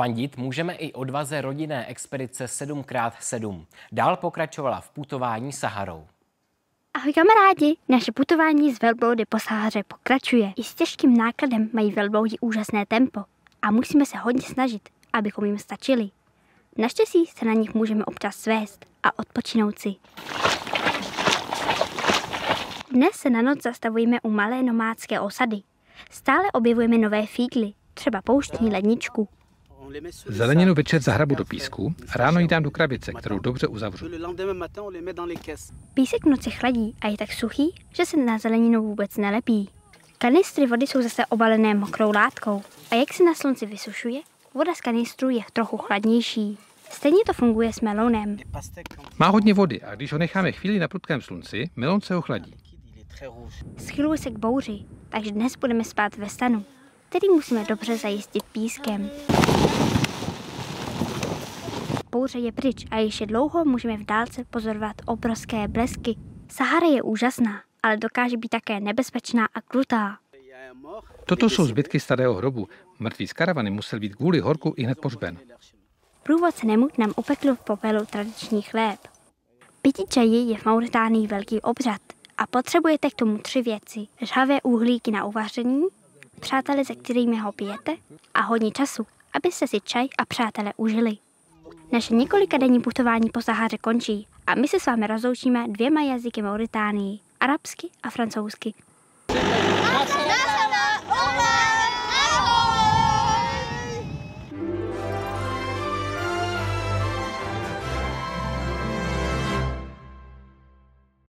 Fandit můžeme i odvaze rodinné expedice 7x7. Dál pokračovala v putování Saharou. Ahoj kamarádi, naše putování z velbloudy po Sahaře pokračuje. I s těžkým nákladem mají velbloudi úžasné tempo a musíme se hodně snažit, abychom jim stačili. Naštěstí se na nich můžeme občas svést a odpočinout si. Dnes se na noc zastavujeme u malé nomádské osady. Stále objevujeme nové fígly, třeba pouštní ledničku. Zeleninu večer zahrabu do písku a ráno ji dám do krabice, kterou dobře uzavřu. Písek v noci chladí a je tak suchý, že se na zeleninu vůbec nelepí. Kanistry vody jsou zase obalené mokrou látkou a jak se na slunci vysušuje, voda z kanistru je trochu chladnější. Stejně to funguje s melonem. Má hodně vody a když ho necháme chvíli na prudkém slunci, melon se ochladí. Schyluje se k bouři, takže dnes budeme spát ve stanu, který musíme dobře zajistit pískem. Bouře je pryč a ještě dlouho můžeme v dálce pozorovat obrovské blesky. Sahara je úžasná, ale dokáže být také nebezpečná a krutá. Toto jsou zbytky starého hrobu. Mrtvý z karavany musel být kvůli horku i hned pořben. Průvodce Nemut nám upekl v popelu tradiční chléb. Pití čaji je v Mauritánii velký obřad a potřebujete k tomu tři věci. Žhavé uhlíky na uvaření, přáteli, se kterými ho pijete a hodně času, abyste si čaj a přátelé užili. Naše několika denní putování po Saháře končí a my se s vámi rozloučíme dvěma jazyky Mauritánii, arabsky a francouzsky.